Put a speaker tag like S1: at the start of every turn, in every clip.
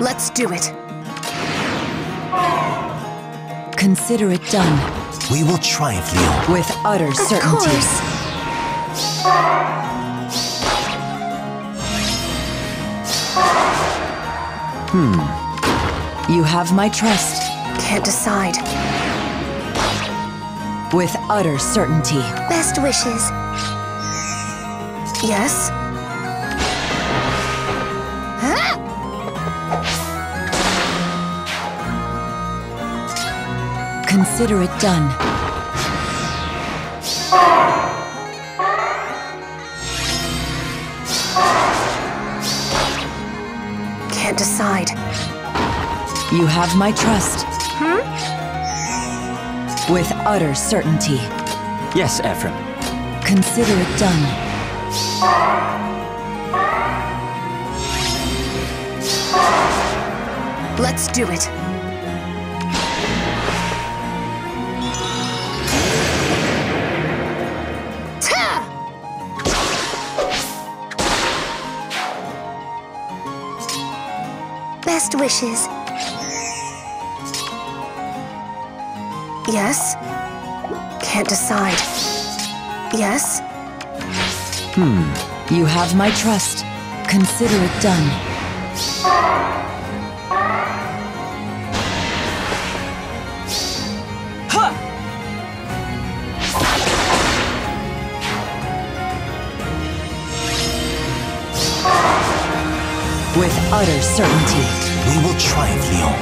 S1: Let's do it.
S2: Consider it done
S3: We will triumph, Leo.
S2: with utter
S1: Of
S2: certainty.
S1: course. Hmm.
S2: You have my trust
S1: Can't decide.
S2: with utter certainty.
S1: Best wishes. Yes?
S2: Consider it done
S1: Can't decide.
S2: You have my trust. Hmm? With utter certainty.
S4: Yes, Ephraim.
S2: Consider it done
S1: Let's do it. Wishes. Yes? Can't decide. Yes? Hmm.
S2: You have my trust. Consider it done. With utter certainty.
S3: We will triumph, Leon.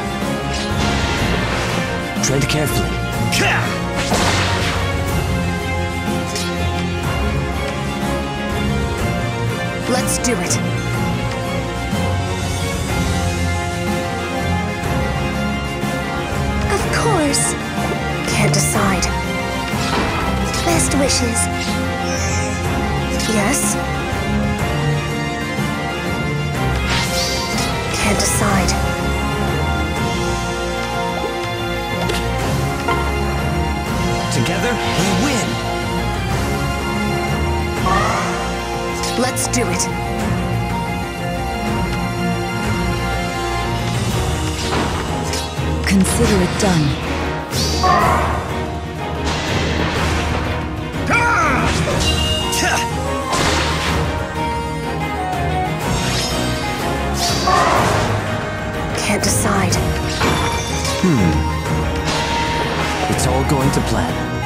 S4: Tread carefully.
S1: Let's do it. Of course. Can't decide. Best wishes. Yes? Can't decide.
S4: Together, we win.
S1: Let's do it.
S2: Consider it done.
S4: It's all going to plan.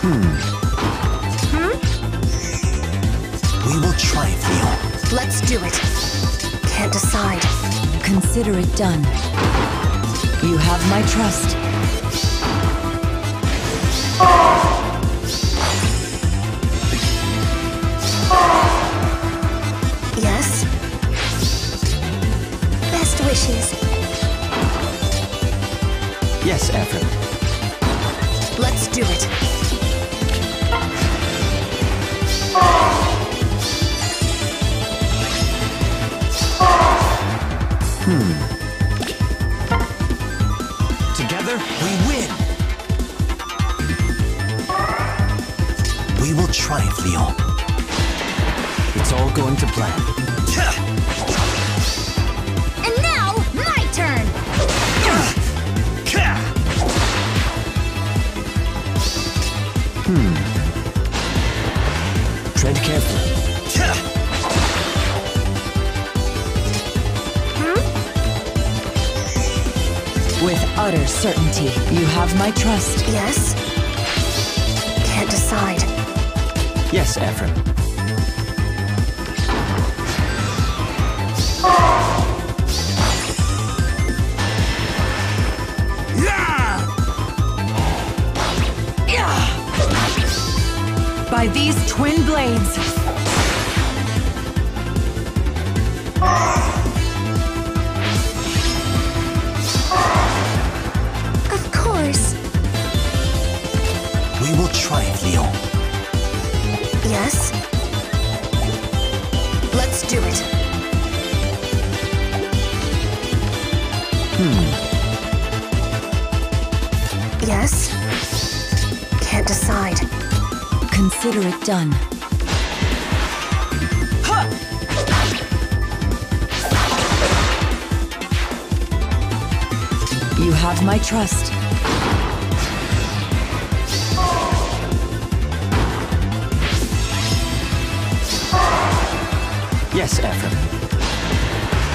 S4: Hmm.
S3: We will triumph, Leon.
S1: Let's do it. Can't decide.
S2: Consider it done. You have my trust.
S1: Wishes.
S4: Yes, Ephraim.
S1: Let's do it.
S2: Certainty. You have my trust.
S1: Yes? Can't decide.
S4: Yes, Ephraim.
S2: By these twin blades.
S3: Hmm.
S1: Yes? Can't decide.
S2: Consider it done. You have my trust.
S4: Yes, Ephraim.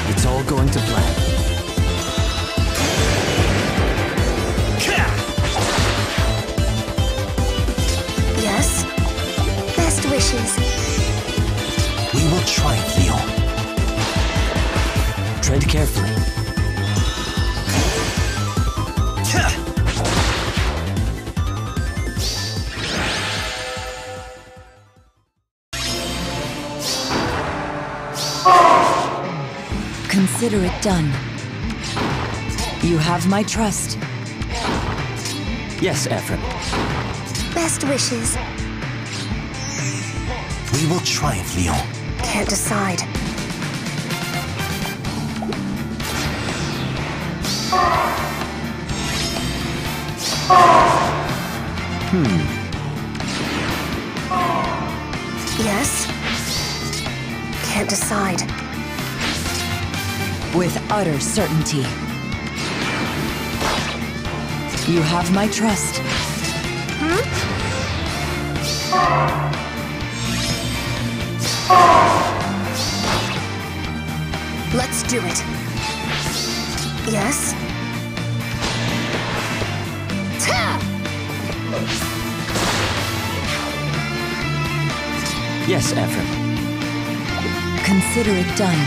S4: It's all going to plan.
S1: Wishes.
S3: We will triumph, Leon.
S4: Tread carefully.
S2: Consider it done. You have my trust.
S4: Yes, Ephraim.
S1: Best wishes.
S3: We will triumph, Leon.
S1: Can't decide. Hmm. Yes? Can't decide.
S2: With utter certainty. You have my trust.
S1: Do it. Yes?
S4: Yes, Ephraim.
S2: Consider it done.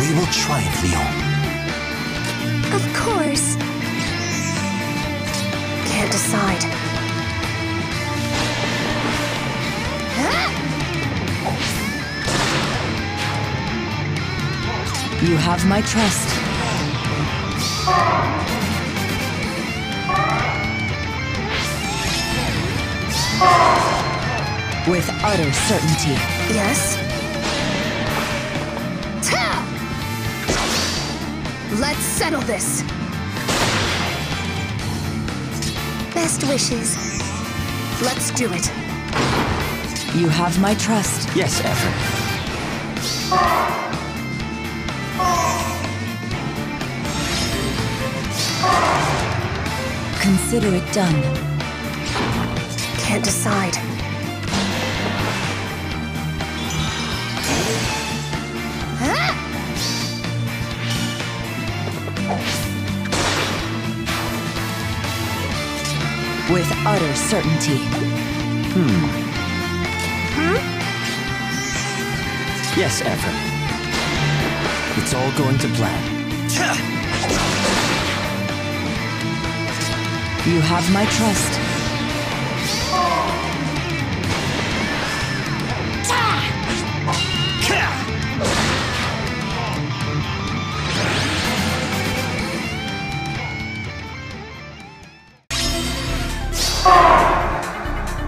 S3: We will triumph, Leon.
S1: Of course. Can't decide.
S2: You have my trust. With utter certainty.
S1: Yes? Ta! Let's settle this. Best wishes. Let's do it.
S2: You have my trust.
S4: Yes, Ephraim.
S2: Consider it done.
S1: Can't decide.
S2: With utter certainty.
S4: hmm Yes, Ephraim. It's all going to plan.
S2: You have my trust.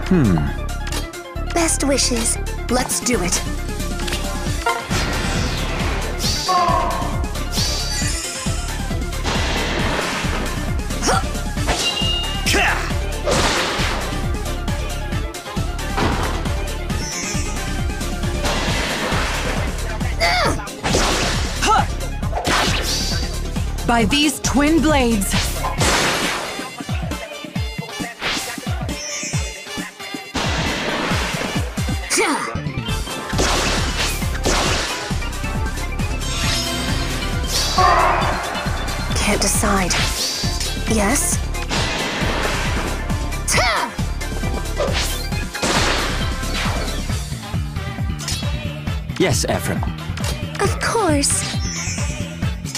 S2: Hmm.
S1: Best wishes. Let's do it.
S2: By these twin blades.
S1: Can't decide. Yes?
S4: Yes, Ephraim.
S1: Of course.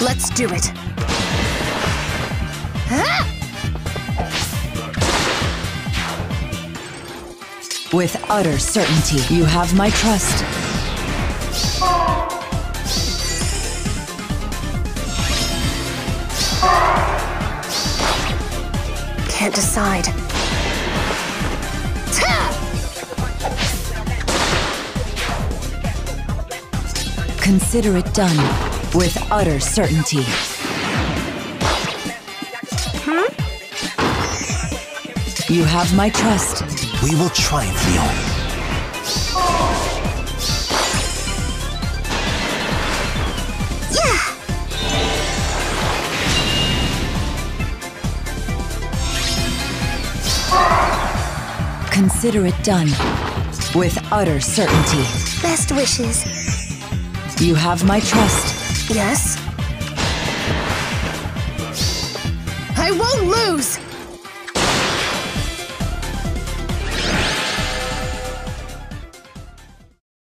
S1: Let's do it.
S2: With utter certainty. You have my trust.
S1: Can't decide.
S2: Consider it done. With utter You have my trust.
S3: We will triumph, Leon. Yeah.
S2: Consider it done. With utter certainty.
S1: Best wishes.
S2: You have my trust.
S1: Yes? I won't lose!